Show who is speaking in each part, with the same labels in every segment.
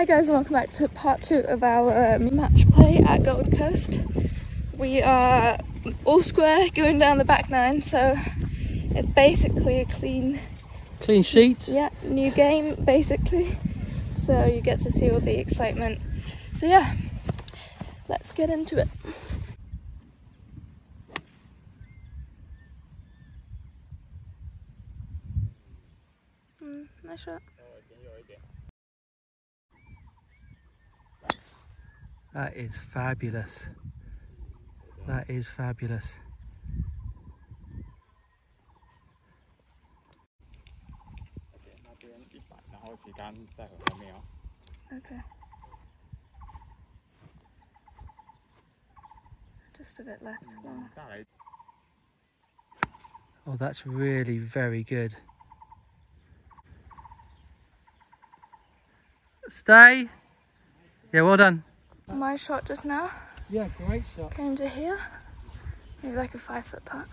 Speaker 1: Hi guys and welcome back to part two of our um, match play at Gold Coast. We are all square going down the back nine so it's basically a clean
Speaker 2: Clean sheet.
Speaker 1: yeah new game basically. So you get to see all the excitement. So yeah let's get into it. Mm, nice shot
Speaker 2: That is fabulous. That is fabulous.
Speaker 1: okay just a bit left.
Speaker 2: Oh, that's really very good. Stay. Yeah, well done.
Speaker 1: My shot just now
Speaker 2: Yeah, great shot.
Speaker 1: came to here maybe like a five foot putt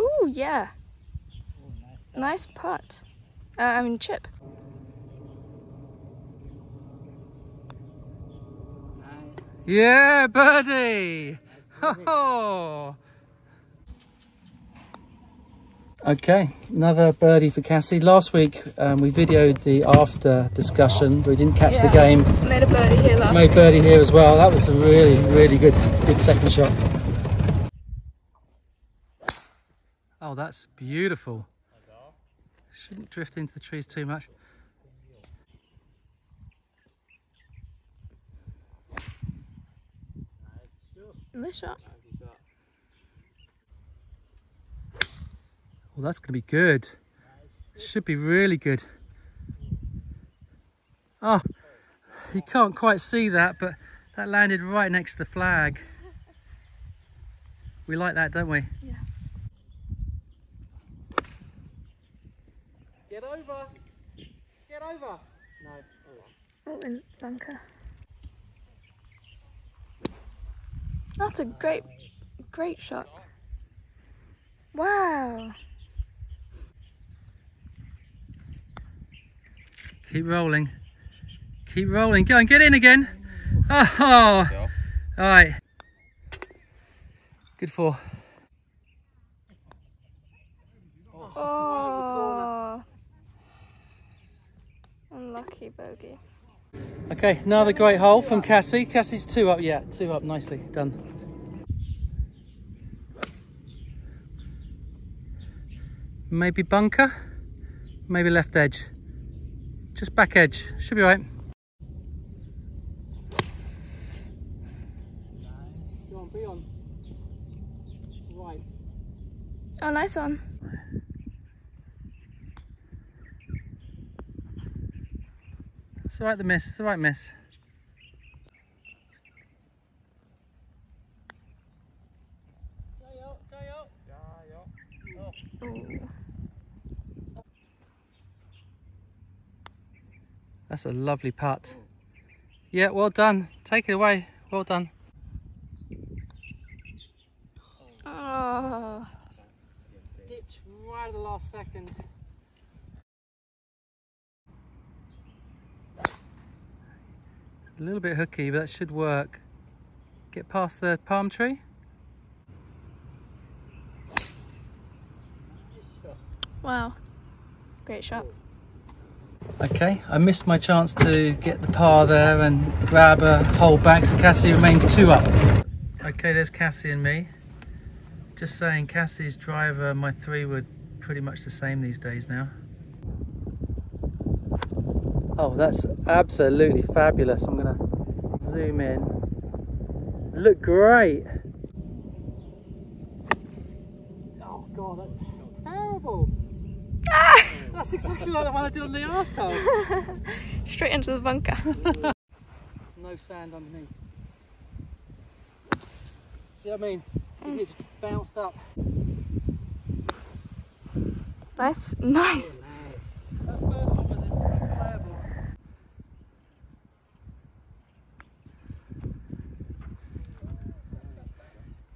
Speaker 1: Ooh, yeah. Nice putt. Uh, I mean, chip.
Speaker 2: Yeah, birdie. Ho Okay, another birdie for Cassie. Last week um, we videoed the after discussion. but We didn't catch the
Speaker 1: Yeah.
Speaker 2: game.
Speaker 1: Made a birdie here last.
Speaker 2: Made birdie here as well. That was a really, really good, good second shot. Oh, that's beautiful. Shouldn't drift into the trees too much.
Speaker 1: Nice shot.
Speaker 2: Well, that's going to be good. Should be really good. Oh, you can't quite see that, but that landed right next to the flag. We like that, don't we?
Speaker 1: Yeah.
Speaker 2: Get over. Get over. No.
Speaker 1: Oh, in bunker. That's a great, great shot. Wow.
Speaker 2: Keep rolling. Keep rolling. Go and get in again. Oh, all right. Good for.
Speaker 1: Oh, oh. Unlucky bogey.
Speaker 2: Okay, another great hole from Cassie. Cassie's two up, yeah, two up, nicely done. Maybe bunker, maybe left edge. Just back edge, should be right. Go on, be on. Right.
Speaker 1: Oh, nice one.
Speaker 2: It's all right, the miss, it's all right, miss. That's a lovely putt. Yeah, well done. Take it away. Well done.
Speaker 1: Oh.
Speaker 2: Dipped right at the last second. A little bit hooky, but that should work. Get past the palm tree.
Speaker 1: Wow. Great shot.
Speaker 2: Okay, I missed my chance to get the par there and grab a hole back, so Cassie remains two up. Okay, there's Cassie and me. Just saying, Cassie's driver, my three were pretty much the same these days now. Oh, that's absolutely fabulous. I'm gonna zoom in. Look great. Oh God, that's terrible. That's exactly like the one I did on the last hole.
Speaker 1: Straight into the bunker.
Speaker 2: No sand underneath. See what I mean? It mm. just bounced up.
Speaker 1: nice, oh, nice.
Speaker 2: That first one was incredible.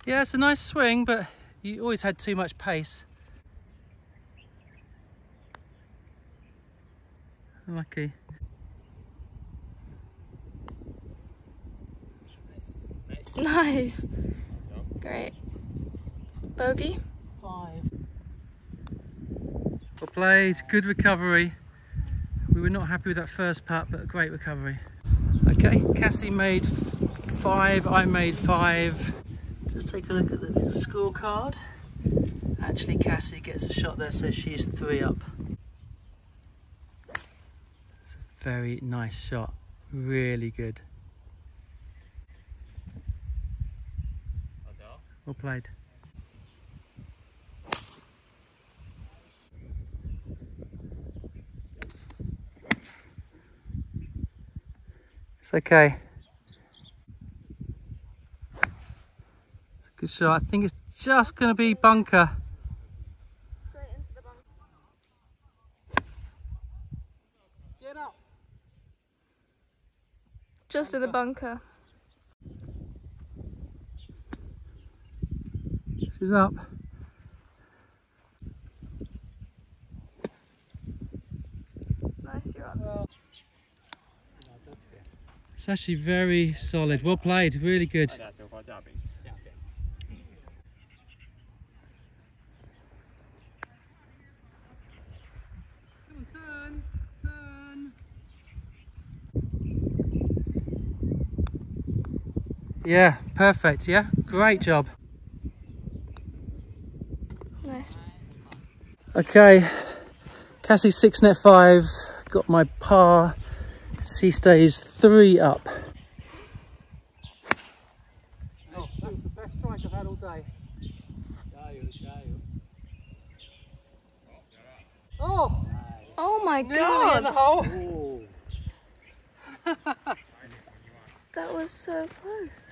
Speaker 2: Yeah, it's a nice swing, but you always had too much pace. Lucky.
Speaker 1: Nice. Great. Bogey.
Speaker 2: Five. Well played, good recovery. We were not happy with that first putt, but a great recovery. Okay, Cassie made five, I made five. Just take a look at the scorecard. Actually, Cassie gets a shot there, so she's three up. It's a very nice shot, really good. Well played. It's okay. It's a good shot. I think it's just going to be bunker.
Speaker 1: Just in the bunker.
Speaker 2: She's up.
Speaker 1: Nice, you're up.
Speaker 2: It's actually very solid. Well played. Really good. Come on, turn, turn. Yeah, perfect. Yeah, great job.
Speaker 1: Nice.
Speaker 2: Okay, Cassie six net five. Got my par. She stays three up. Oh, that's the best strike I've had all day. Oh,
Speaker 1: Oh my
Speaker 2: nearly in the
Speaker 1: god!
Speaker 2: hole.
Speaker 1: That was so close.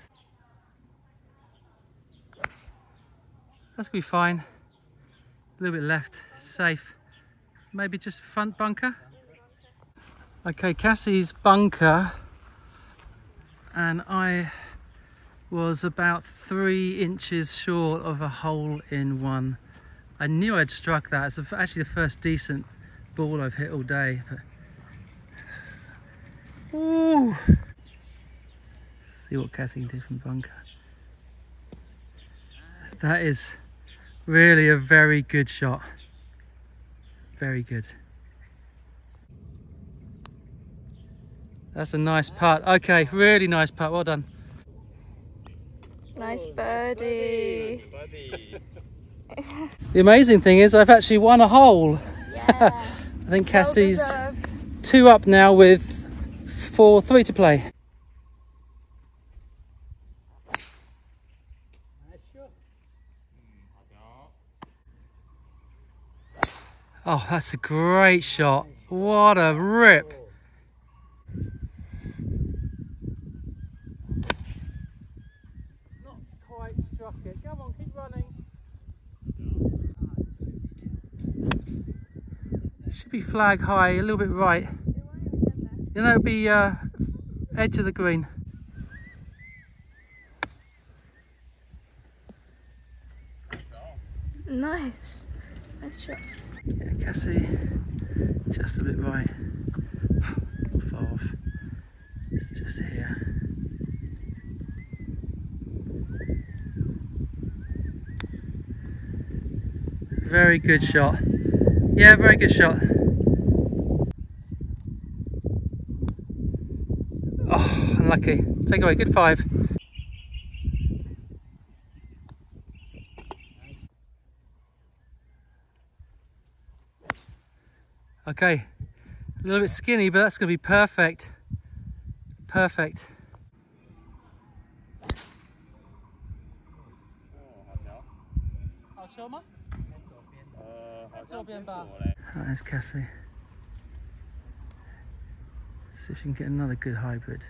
Speaker 2: That's gonna be fine. A little bit left, safe. Maybe just front bunker. Okay, Cassie's bunker, and I was about three inches short of a hole in one. I knew I'd struck that. It's actually the first decent ball I've hit all day. But... Ooh. See what Cassie can do from bunker. That is really a very good shot. Very good. That's a nice putt. Okay, really nice putt. Well done.
Speaker 1: Nice birdie.
Speaker 2: The amazing thing is I've actually won a hole.
Speaker 1: Yeah.
Speaker 2: I think Cassie's
Speaker 1: Well
Speaker 2: two up now with four, three to play. Oh, that's a great shot. What a rip. Not quite struck it. Come on, keep running. Should be flag high, a little bit right. You know, it'll be uh, edge of the green.
Speaker 1: Nice. Nice shot.
Speaker 2: Yeah, Cassie, just a bit right. Not far off. It's just here. Very good shot. Yeah, very good shot. Oh, unlucky. Take away, good five. Okay, a little bit skinny, but that's going to be perfect. Perfect. Oh, There's Cassie. See if she can get another good hybrid.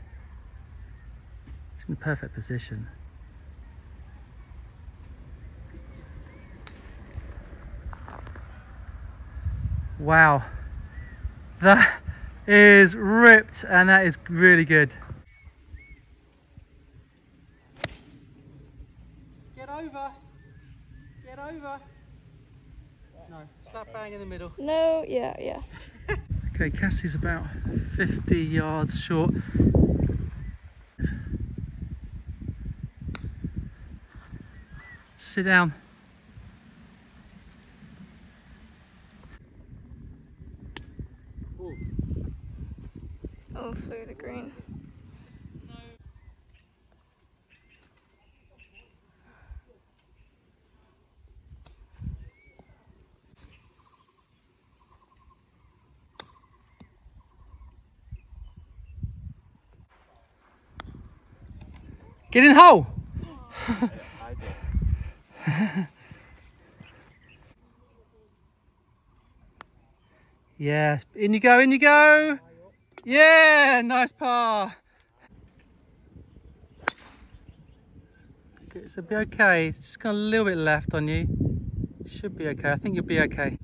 Speaker 2: It's in the perfect position. Wow. That is ripped and that is really good. Get over. Get over. No, slap bang in the middle.
Speaker 1: No, yeah, yeah.
Speaker 2: Okay, Cassie's about 50 yards short. Sit down.
Speaker 1: Oh, through the green.
Speaker 2: Get in hole! yes, in you go, in you go! Yeah, nice par! It'll be okay, it's just got a little bit left on you. Should be okay, I think you'll be okay.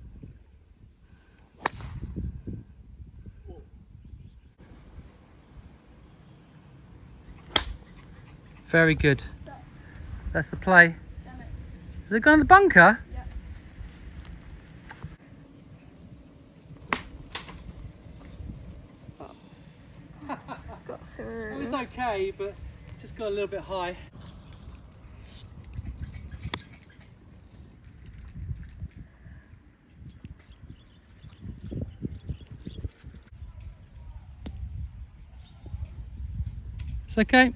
Speaker 2: Very good. That's the play. Has it gone in the bunker?
Speaker 1: Got
Speaker 2: it's okay, but just got a little bit high. It's okay.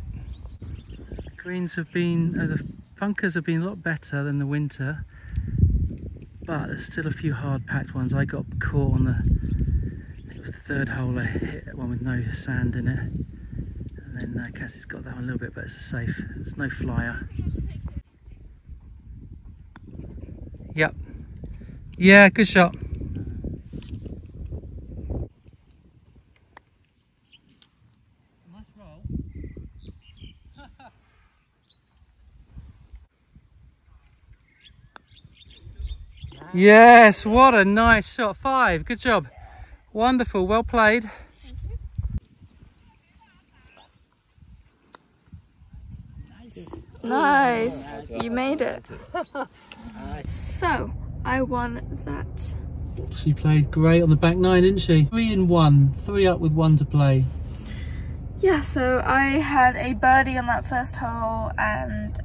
Speaker 2: Greens have been, uh, the bunkers have been a lot better than the winter, but there's still a few hard packed ones. I got caught on the, it was the third hole I hit one with no sand in it. And then uh, Cassie's got that one a little bit, but it's a safe. It's no flyer. Yep. Yeah, good shot. Nice roll. Yes, what a nice shot. Five, good job. Wonderful, well played. Nice.
Speaker 1: Nice, you made it. so, I won that.
Speaker 2: She played great on the back nine, didn't she? Three and one, three up with one to play.
Speaker 1: Yeah, so I had a birdie on that first hole and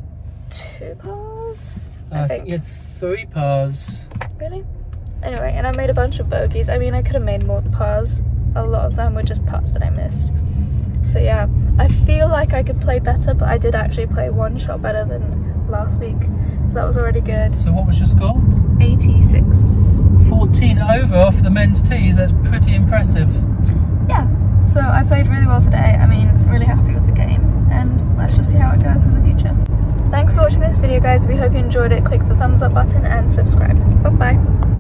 Speaker 1: two pars. I
Speaker 2: I
Speaker 1: think.
Speaker 2: Think you had three pars.
Speaker 1: Really? Anyway, and I made a bunch of bogeys. I mean, I could have made more pars. A lot of them were just putts that I missed. So yeah, I feel like I could play better, but I did actually play one shot better than last week. So that was already good.
Speaker 2: So what was your score?
Speaker 1: 86.
Speaker 2: 14 over off the men's tees. That's pretty impressive.
Speaker 1: Yeah, so I played really well today. I mean, really happy with the game. And let's just see how it goes in the future. Thanks for watching this video, guys. We hope you enjoyed it. Click the thumbs up button and subscribe. Bye-bye.